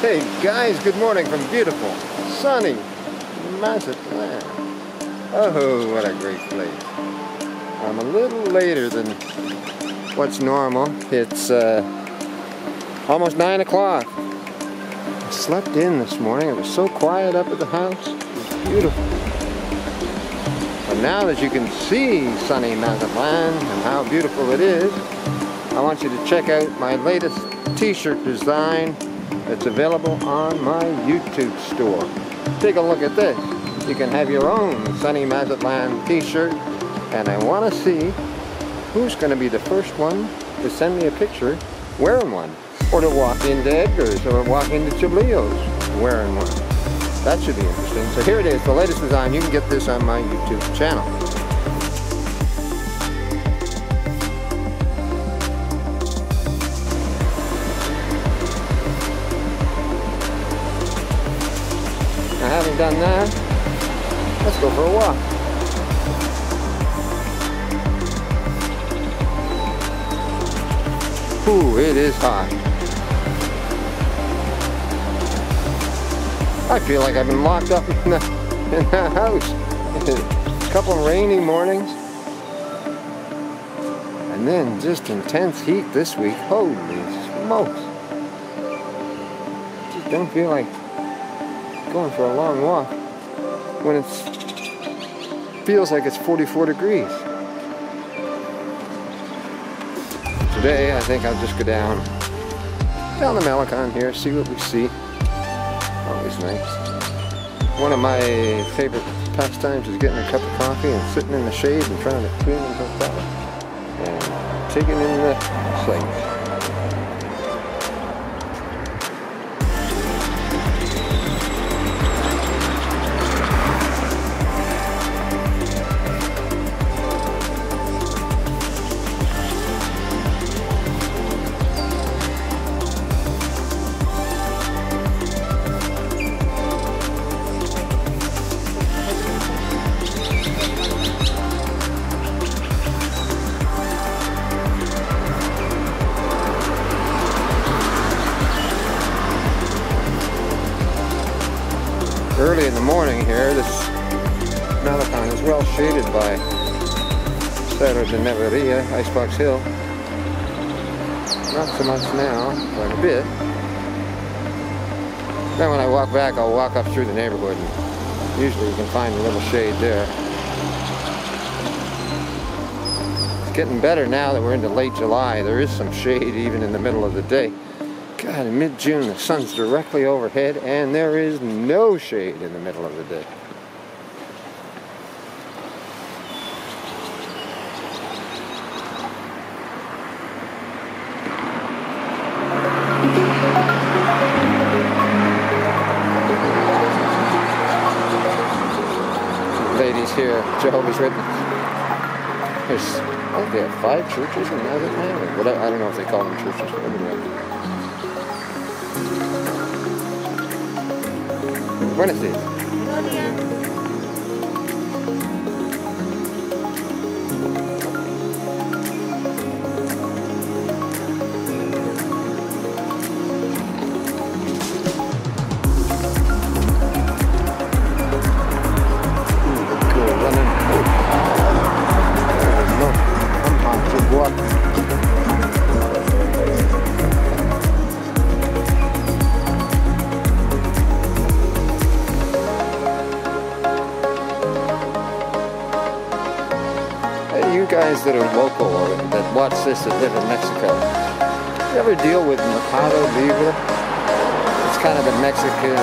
Hey guys, good morning from beautiful, sunny Mazatlan. Oh, what a great place. I'm a little later than what's normal. It's uh, almost 9 o'clock. I slept in this morning. It was so quiet up at the house. It was beautiful. But now that you can see sunny Mazatlan and how beautiful it is, I want you to check out my latest t-shirt design that's available on my YouTube store. Take a look at this. You can have your own Sunny Mazatlan t-shirt and I want to see who's going to be the first one to send me a picture wearing one or to walk into Edgar's or walk into Chablillo's wearing one. That should be interesting. So here it is, the latest design. You can get this on my YouTube channel. Done that, let's go for a walk. Ooh, it is hot. I feel like I've been locked up in the, in the house. a couple rainy mornings. And then just intense heat this week. Holy smokes. Just don't feel like going for a long walk when it feels like it's 44 degrees. Today I think I'll just go down down the Malecon here, see what we see. Always nice. One of my favorite pastimes is getting a cup of coffee and sitting in the shade in front of the Queen Hotel and taking in the sights. Early in the morning here. This Malecon is well shaded by Cerro de Neveria, Icebox Hill. Not so much now, quite a bit. Then when I walk back, I'll walk up through the neighborhood and usually you can find a little shade there. It's getting better now that we're into late July. There is some shade even in the middle of the day. God, in mid-June, the sun's directly overhead, and there is no shade in the middle of the day. Ladies here, Jehovah's Witnesses. There's, I think they have five churches in Mazatlan. I don't know if they call them churches, Buenos días. This that live in Mexico, you ever deal with Mercado Libre? It's kind of a Mexican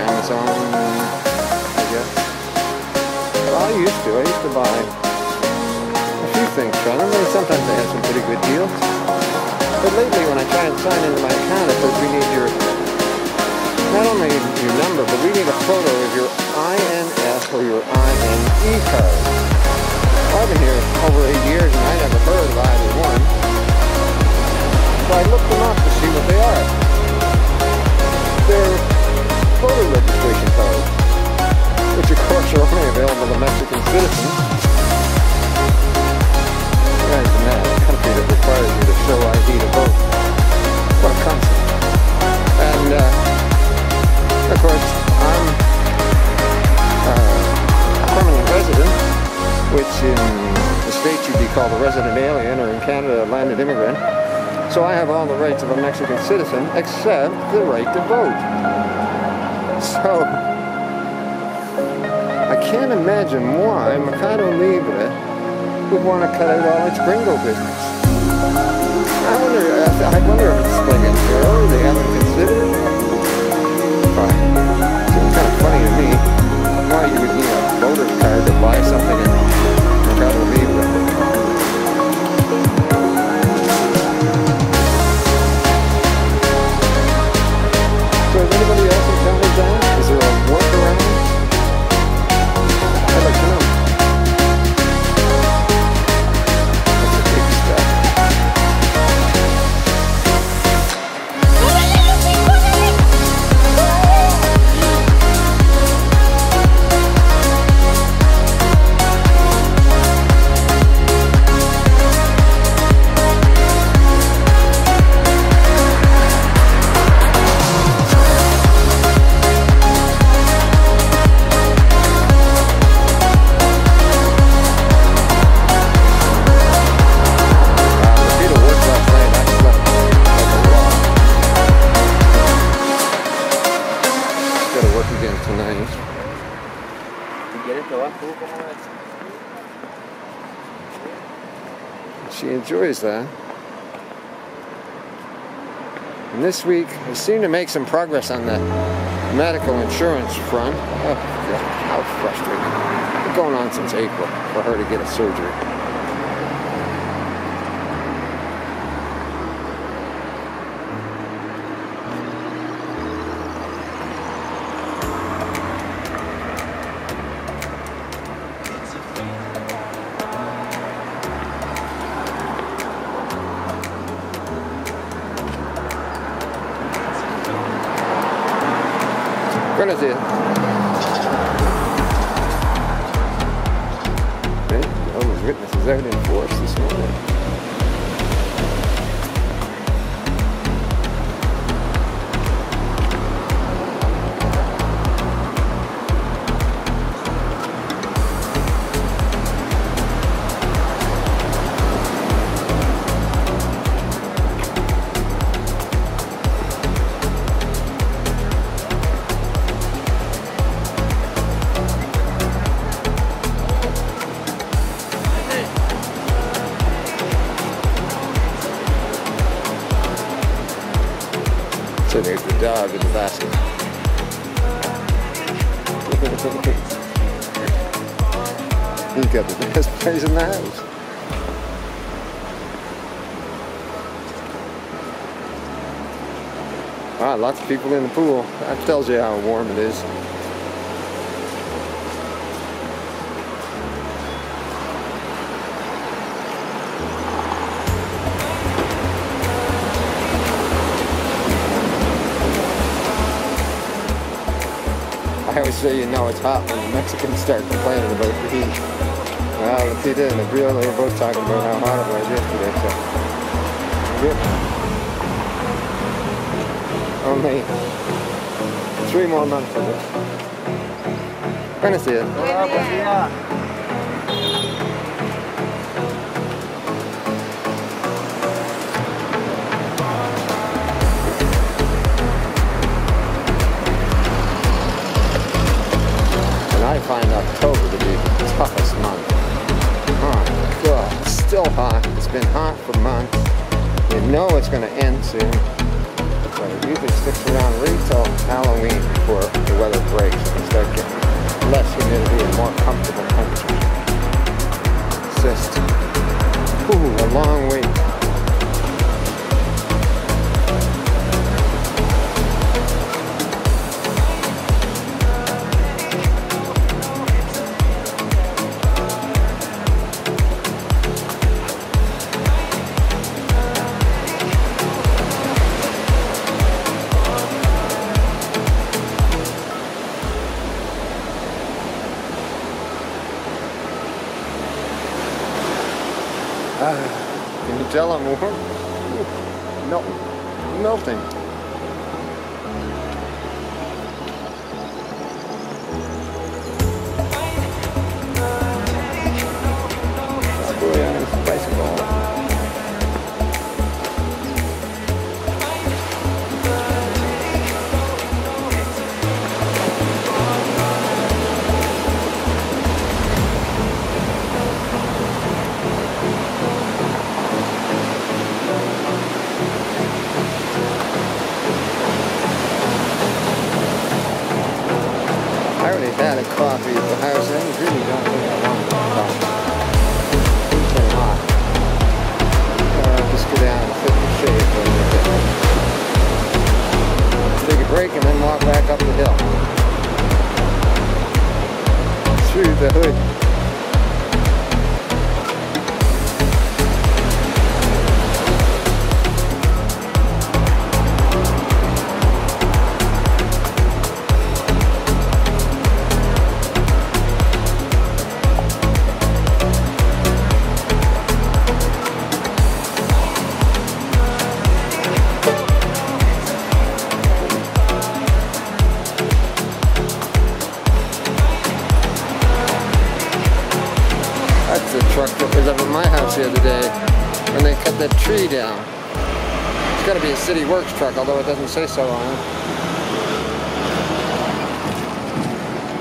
Amazon, I guess. Well, I used to. I used to buy a few things from them, and sometimes they have some pretty good deals. But lately, when I try and sign into my account, it says we need your, not only your number, but we need a photo of your INF or your INE card. I've been here over eight years and I never heard of either one. So I looked them up to see what they are. They're voter registration cards, which of course are only available rights of a Mexican citizen except the right to vote. So I can't imagine why Mercado Libre would want to cut out all its gringo business. I wonder, I She enjoys that. And this week, we seem to make some progress on the medical insurance front. Oh, God, how frustrating. Been going on since April for her to get a surgery. Okay, Jehovah's Witnesses out in force this morning. So the dog in the basket. He's got the best place in the house. Ah, lots of people in the pool. That tells you how warm it is. I always say you know it's hot when the Mexicans start complaining about the heat. Well, Lupita and Abril, they were both talking about how hot it was yesterday, so. Yep. Only three more months of it. Buenos dias. Hola, buen día. Find October to be the toughest month. Oh, God, it's still hot. It's been hot for months. You know it's going to end soon. But it usually sticks around till Halloween before the weather breaks and we start getting less humidity and more comfortable temperatures. It's just, ooh, a long wait. Ah, can truck, although it doesn't say so on it.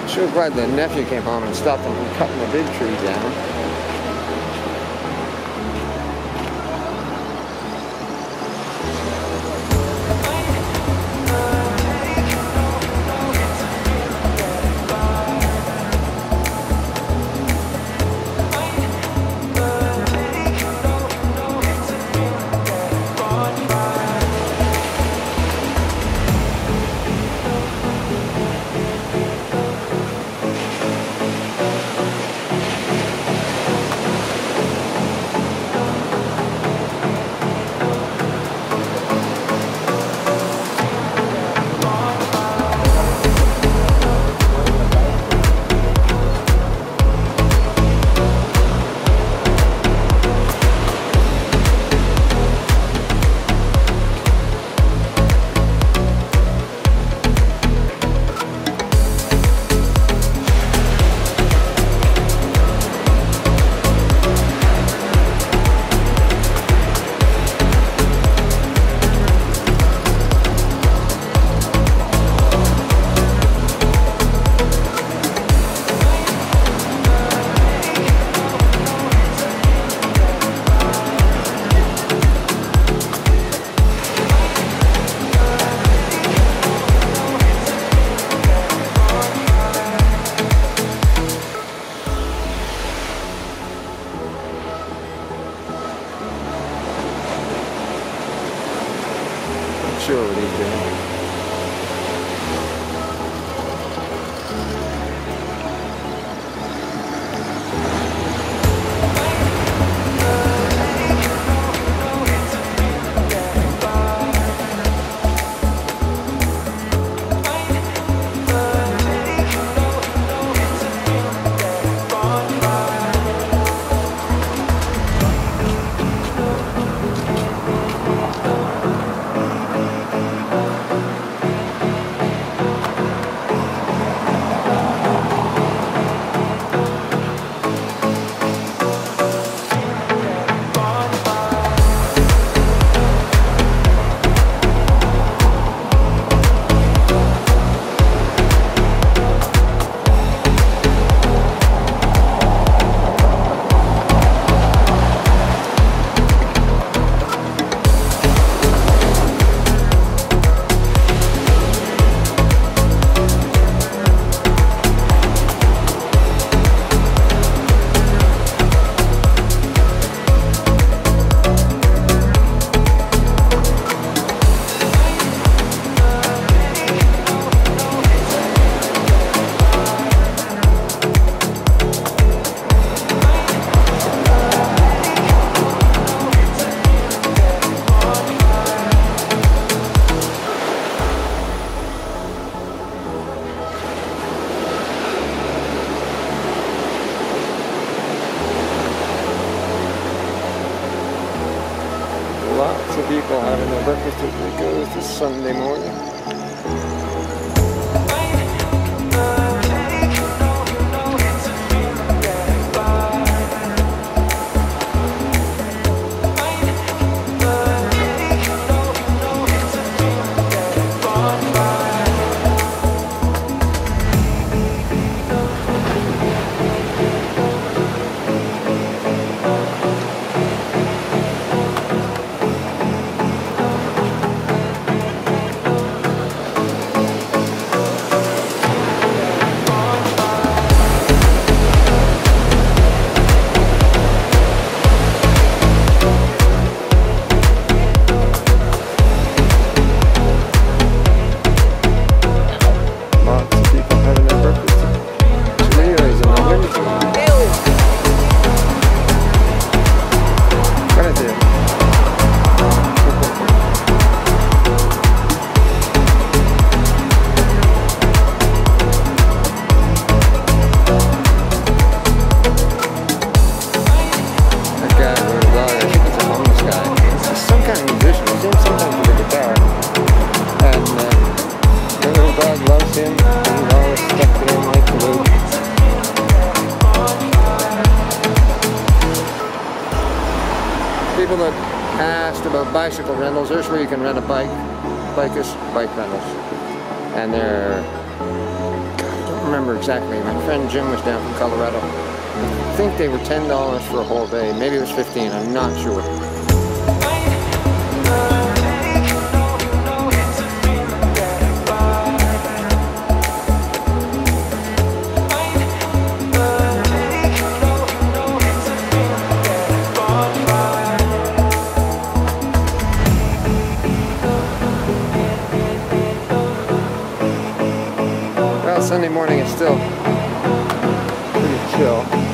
Sure glad the nephew came home and stopped him from cutting the big tree down. People that asked about bicycle rentals, there's where you can rent a bike. Bikers, bike rentals. And they're, God, I don't remember exactly. My friend Jim was down from Colorado. I think they were $10 for a whole day. Maybe it was 15 I'm not sure. Sunday morning it's still pretty chill.